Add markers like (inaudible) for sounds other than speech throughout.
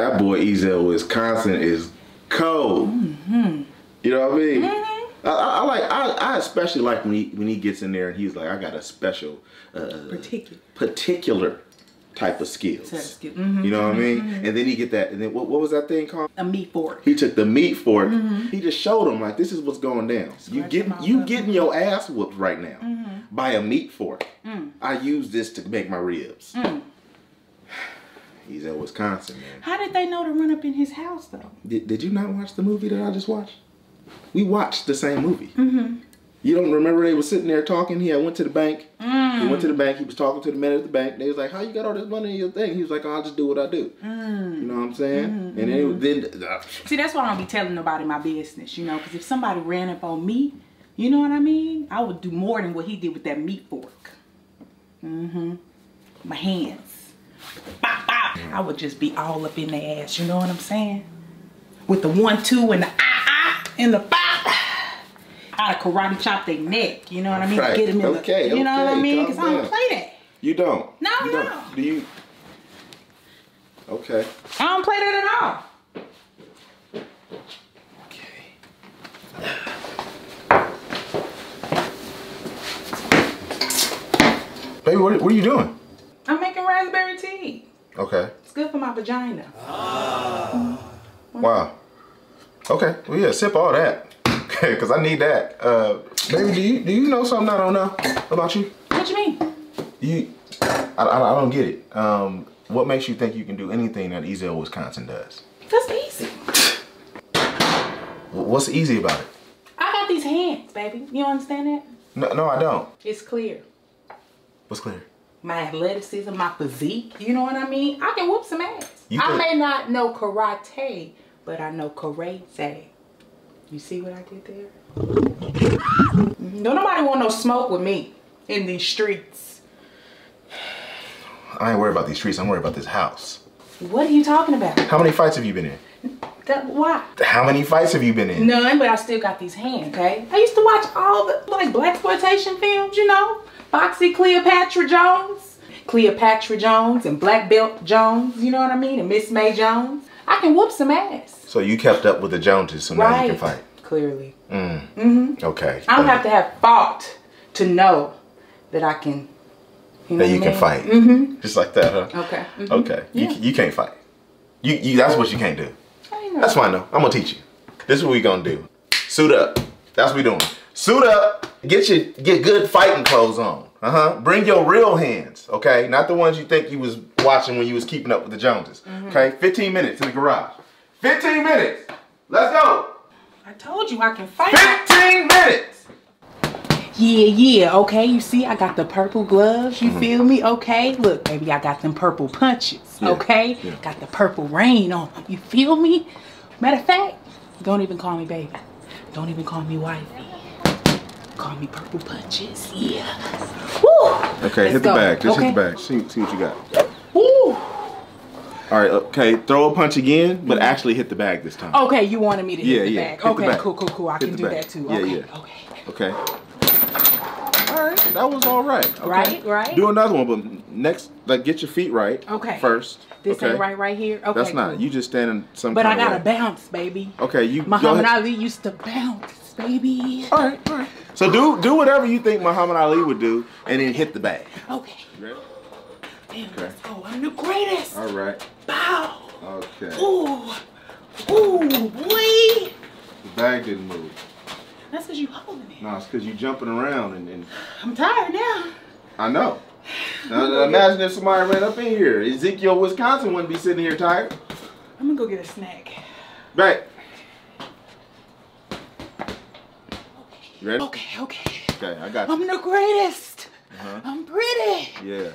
That boy Ezel, Wisconsin is cold. Mm-hmm. You know what I mean? I, I, I like. I, I especially like when he when he gets in there and he's like, I got a special, uh, Particular. particular type of skills. Skill- mhm, You know what I mean? And then he get that. And then what, what was that thing called? A meat fork. He took the meat fork. He just showed him like, this is what's going down. you Scratch get you up. getting your ass whooped right now by a meat fork. I use this to make my ribs. He's in Wisconsin, man. How did they know to run up in his house though? Did, did you not watch the movie that I just watched? We watched the same movie. Mm-hmm. You don't remember they were sitting there talking? He went to the bank. He went to the bank. He was talking to the man at the bank. They was like, "How you got all this money in your thing?" He was like, "I'll just do what I do." You know what I'm saying? And then, then uh, See, that's why I don't be telling nobody my business, you know, because if somebody ran up on me, you know what I mean? I would do more than what he did with that meat fork. Mm-hmm. My hands. Bop. I would just be all up in their ass, you know what I'm saying? With the one, two, and the ah, ah, and the bop. I'd karate chop their neck, you know what I mean? Right. Get them in Okay, the, you know what I mean? Because I don't play that. you don't. No, you no. don't. Do you? Okay. I don't play that at all. Okay. (sighs) Baby, what, what are you doing? I'm making raspberry tea. Okay. It's good for my vagina. Ah! Wow. Okay. Well, yeah, sip all that. (laughs) Okay, because I need that. Uh, baby, do you do you know something I don't know about you? What you mean? You, I, I, I don't get it. Um, what makes you think you can do anything that Ezel, Wisconsin does? That's easy. What's easy about it? I got these hands, baby. You understand that? No, no, I don't. It's clear. What's clear? My athleticism, my physique, you know what I mean? I can whoop some ass. You I may not know karate, but I know karate. You see what I did there? (laughs) Don't nobody want no smoke with me in these streets. I ain't worried about these streets. I'm worried about this house. What are you talking about? How many fights have you been in? That, why? How many fights have you been in? None, but I still got these hands, okay? I used to watch all the like blaxploitation films, you know? Foxy Cleopatra Jones, Cleopatra Jones, and Black Belt Jones, you know what I mean? And Miss May Jones. I can whoop some ass. So you kept up with the Joneses, so now you can fight. Clearly. Mm-hmm. Okay. I don't have to have fought to know that I can. You know that you I can fight. Mm-hmm. Just like that, huh? Okay. mhm. Okay. Yeah. You, you can't fight. You, you that's what you can't do. I know. That's fine though. I'm gonna teach you. This is what we gonna do. Suit up. That's what we doing. Suit up. Get your get good fighting clothes on. Uh huh. Bring your real hands. Okay, not the ones you think you was watching when you was keeping up with the Joneses. Mm-hmm. Okay. 15 minutes in the garage. 15 minutes. Let's go. I told you I can fight. 15 minutes. Yeah, yeah, okay. You see, I got the purple gloves. You feel me? Okay. Look, baby, I got them purple punches. Yeah, Okay. yeah. Got the purple rain on. You feel me? Matter of fact, don't even call me baby. Don't even call me wifey. Call me purple punches. Yeah. Woo. Okay, Let's hit the go. bag. Just okay. hit the bag. See, see what you got. Woo. All right. Okay. Throw a punch again, but mm-hmm. actually hit the bag this time. Okay, you wanted me to hit Yeah, the yeah. bag. Hit the okay, bag. cool, cool, cool. I Hit can do bag. that too. Yeah, okay, yeah. okay. Okay. All right, that was all right. Okay. Right, right. Do another one, but next, like, get your feet right. Okay. First. This okay. ain't right right here. Okay. That's not. cool. You just standing some. But I kind of gotta way. bounce, baby. Okay, you. Muhammad ahead. Ali used to bounce, baby. All right, all right. So do do whatever you think Muhammad Ali would do, and then hit the bag. Okay. You ready? Damn, Okay. let's go. I'm the greatest. All right. Bow. Okay. Ooh. Ooh, boy. The bag didn't move. That's because you holding it. No, it's because you jumping around, and, and (sighs) I'm tired now. I know. Now, imagine if somebody ran up in here. Ezekiel, Wisconsin wouldn't be sitting here tired. I'm gonna go get a snack. Right. You ready? Okay, okay. Okay, I got you. I'm the greatest. Uh-huh. I'm pretty. Yeah.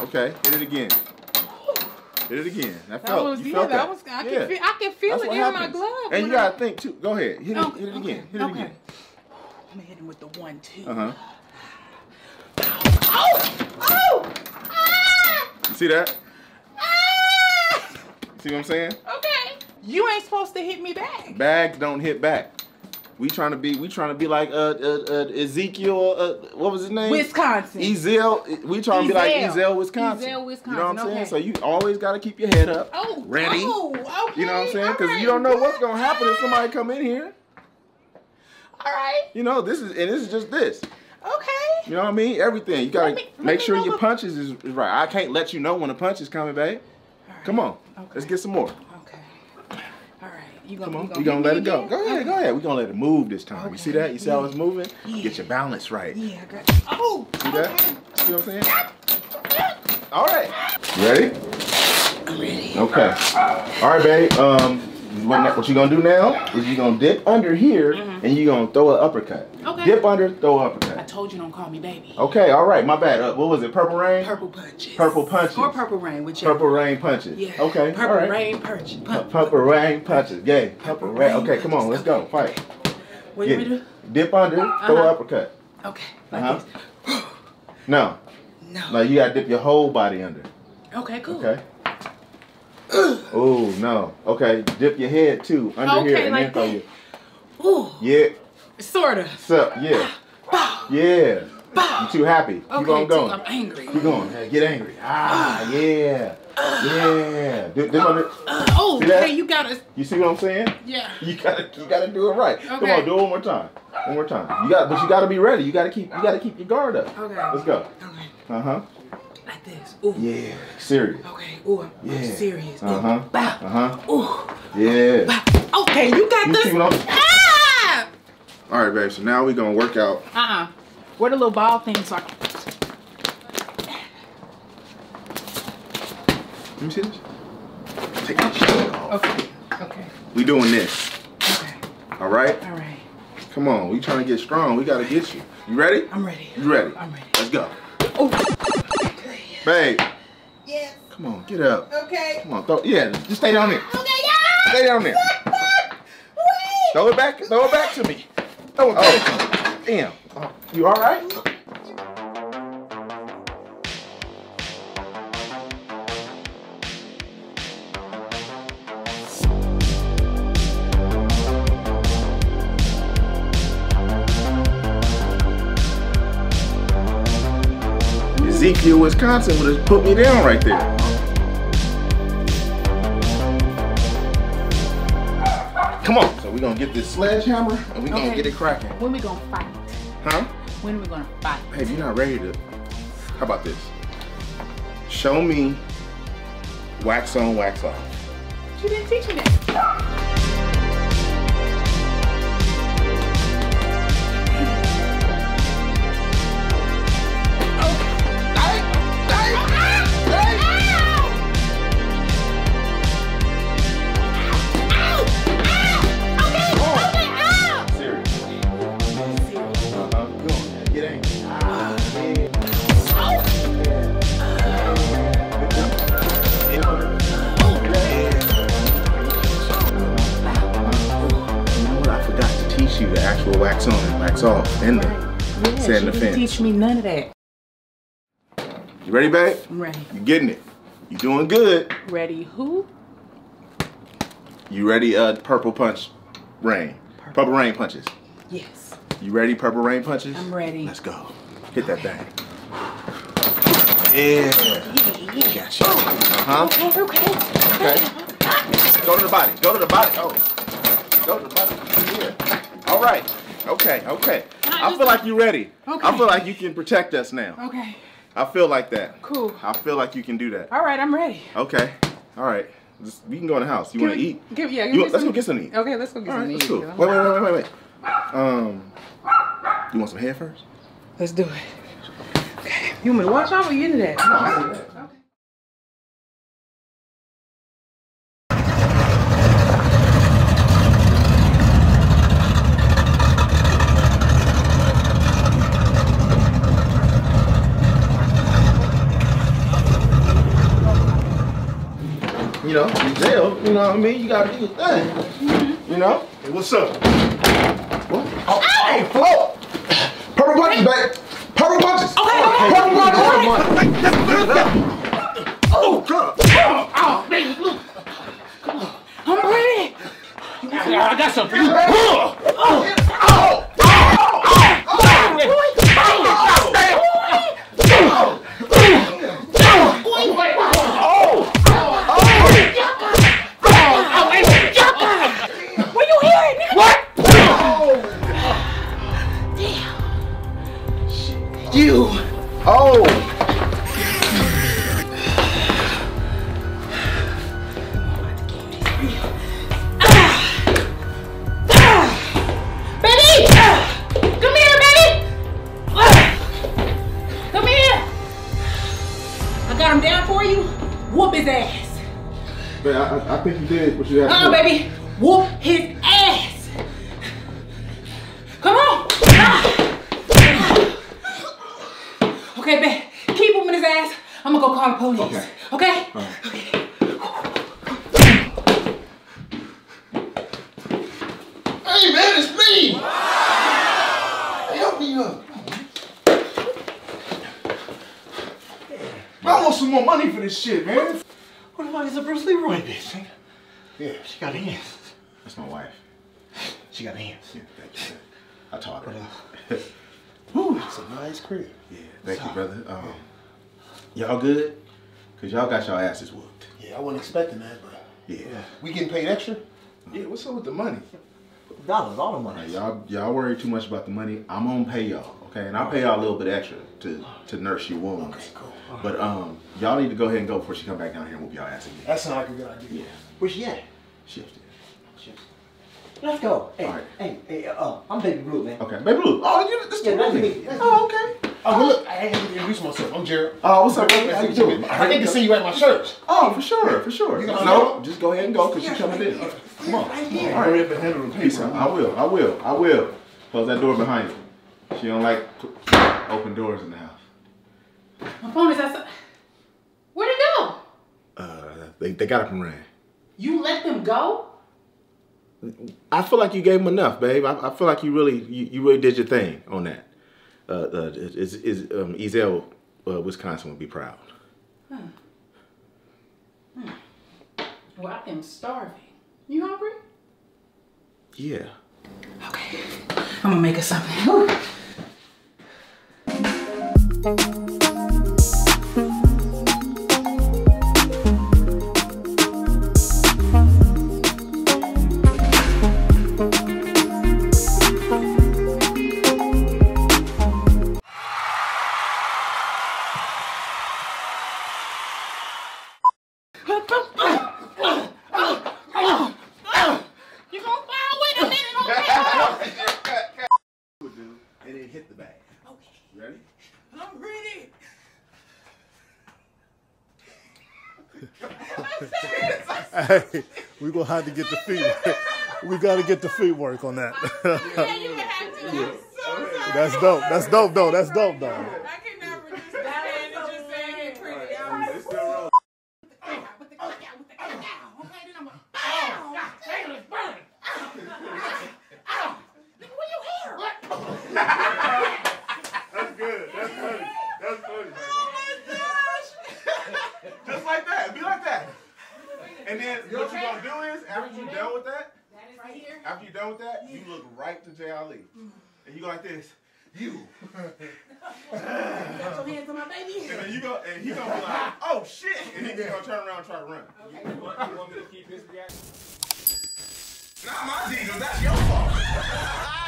Okay, hit it again. Hit it again. That, That felt. was you yeah. felt That was. I Yeah. can feel. I can feel That's it in my glove. And you gotta think too. Go ahead. Hit it. Okay, hit it again. Hit it again. I'm gonna hit him with the one two. Uh huh. Oh! Oh! Ah! You see that? Ah! See what I'm saying? Okay. You ain't supposed to hit me back. Bags don't hit back. We trying to be we trying to be like uh, uh, uh Ezekiel uh, what was his name? Wisconsin. Ezel. We trying to be like Ezel. Ezel, Wisconsin. Ezel, Wisconsin, You know what I'm saying? So you always got to keep your head up, oh, ready. Oh, okay. You know what I'm saying? Because right, you don't know what's gonna happen if somebody come in here. All right. You know this is and this is just this. Okay. You know what I mean? Everything. You gotta me- make sure your punches is, right. I can't let you know when a punch is coming, babe. Come on, Okay. let's get some more. Okay. All right. You gonna, Come on, you we gonna, gonna let it go. again? Go ahead, Okay. go ahead. We're gonna let it move this time. You see that? You see how it's moving? Yeah. Get your balance right. Yeah, I got. Oh. See okay. that? See what I'm saying? All right. You ready? I'm ready. Okay. All right, babe. Um, what, what you gonna do now is you gonna dip under here and you gonna throw an uppercut. Okay. Dip under, throw an I told you don't call me baby. Okay. All right. My bad. Uh, what was it? Purple rain. Purple punches. Purple punches. Or purple rain, whichever. Purple rain punches. Yeah. Okay. Purple all right. rain punch. Pu- Purple rain punches. Yay. Purple Purple rain. rain Okay. Come on. Let's go. Fight. What do we it. do? Dip under, throw an Uh-huh. uppercut. Okay. Like Uh-huh. this. (gasps) No. No. No. You gotta dip your whole body under. Okay, cool. Okay. (coughs) Oh no. Okay. Dip your head too under Okay, here and like then throw your. Ooh. Yeah. Sorta. So yeah. Bow. Yeah. Bow. You too happy. Okay, Keep on going. I'm angry. Keep going. Yeah, Get angry. Ah, yeah. Yeah. Dip, dip under. Uh, oh, okay, you got to You see what I'm saying? Yeah. You gotta, you gotta do it right. Okay. Come on, do it one more time. One more time. You got, but you gotta be ready. You gotta keep, you gotta keep your guard up. Okay. Let's go. Okay. Uh huh. Like this. Ooh. Yeah. Serious. Okay. Ooh, I'm, I'm Yeah. serious. Uh-huh. Bow. Uh huh. Ooh. Yeah. Bow. Okay, you got You this. see what I'm? Ah! All right, babe. So now we gonna work out. Uh-uh. Where the little ball things so are. Let me see this. Take that shit off. Okay. Okay. We doing this. Okay. All right. All right. Come on. We trying to get strong. We gotta get you. You ready? I'm ready. You ready? I'm ready. Let's go. Oh. Babe. Yes. Come on. Get up. Okay. Come on. Throw. Yeah. Just stay down there. Okay. Yeah. Stay down there. Wait. Throw it back. Throw it back to me. Throw it back to me. Damn. Oh, you all right? Ezekiel, Wisconsin would have put me down right there. Come on. So we're gonna get this sledgehammer and we're gonna Okay. get it cracking. When we gonna fight? Huh? When we gonna fight? Hey, you're not ready to, how about this? Show me wax on, wax off. You didn't teach me that. Wax on and wax off and the Yeah, the fence. teach me none of that. You ready, babe? I'm ready. You getting it? You doing good? Ready who? You ready? Uh, purple punch, rain. Purple rain punches. Yes. You ready? Purple rain punches. I'm ready. Let's go. Hit that bang. Yeah. Yeah, yeah. Gotcha. Uh huh. Okay, okay. Okay. Go to the body. Go to the body. Oh. Go to the body. Yeah. All right. Okay. Okay. I feel like you're ready. Okay. I feel like you can protect us now. Okay. I feel like that. Cool. I feel like you can do that. All right, I'm ready. Okay. All right. Just, we can go in the house. You want to eat? Give, yeah, give You, let's some- go get some to eat. Okay, let's go get All some right. to eat. cool. 'cause I'm Wait, wait, wait, wait, wait. Um. You want some hair first? Let's do it. Okay. You want me to watch off or you into that? Okay. You know, in jail. You know what I mean? You gotta do your thing. You know? Hey, what's up? What? Oh, oh, oh. Purple punches, babe. Purple punches. Okay, okay. Purple punches. Oh, God. Oh, baby, look. Come on. I'm ready. I got something for you. Oh, whoop his ass. But I, I think you did what you had to Uh, do. baby, whoop his ass. Come on. Ah. Okay, babe, keep whooping his ass. I'm gonna go call the police. Okay. Okay? Hey man, it's me! Help me up. I want some more money for this shit, man. What the fuck is a Bruce Leroy bitch? nigga? Yeah, She got hands. that's my wife. She got hands. Yeah, thank you. I taught her. (laughs) Whew, it's a nice crib. yeah, thank you, brother. Um, y'all good? Cause y'all got y'all asses whooped. Yeah, I wasn't expecting that, but Yeah. we getting paid extra? Yeah, what's up with the money? Dollars, all the money. y'all, y'all worry too much about the money. I'm gonna pay y'all, okay? And I'll pay y'all a little bit extra to to nurse your wounds. Okay, cool. All right. But um, y'all need to go ahead and go before she come back down here and whoop y'all ass again. That sounds like a good idea. Yeah, Where she at? shifted. Let's go. Hey, All right. hey, hey, uh, I'm Baby Blue, man. Okay, baby blue. Oh, you this Yeah, the nice to movie. meet you. Nice Oh, okay. Oh, well, look, I ain't to introduce myself. I'm Jared. Oh, what's up, brother? How you doing? I need to see you at my church. Oh, for sure, for sure. You gonna No, just go ahead and go because she's coming in. Come on. Right here. Hurry up and handle the Peace paper. out. I will. I will. I will. Close that door behind you. She don't like open doors in the house. My phone is outside. Where'd it go? Uh, they, they got up and ran. You let them go? I feel like you gave them enough, babe. I, I feel like you really you, you really did your thing on that. Uh, uh is is um, Ezel, uh, Wisconsin would be proud. Hmm. Well, I am starving. You hungry? Yeah. Okay. I'm gonna make us something. (laughs) Whew. You Hey, we gonna have to get the feet. we gotta get the feet work on that. Yeah, you have to. I'm so sorry. That's dope. That's dope though. That's dope though. I cannot resist that and just saying it pretty. I'm It's still rolling. with the click out, with the click out. Okay, then I'm a bow. God damn, it's burning. Ow. Nigga, where your hair? What? That's good. That's funny. That's funny. Just like that. Be like that. And then what you're gonna do is after you're done with that, That is right here. after you're done with that, you look right to Jay Ali. Mm-hmm. And you go like this. You. (laughs) Got your hands on my baby. And then you go and he gonna be like, oh shit. And he gonna turn around and try to run. Okay. You, want, you want me to keep his reaction? Not my diesel, that's your fault. (laughs)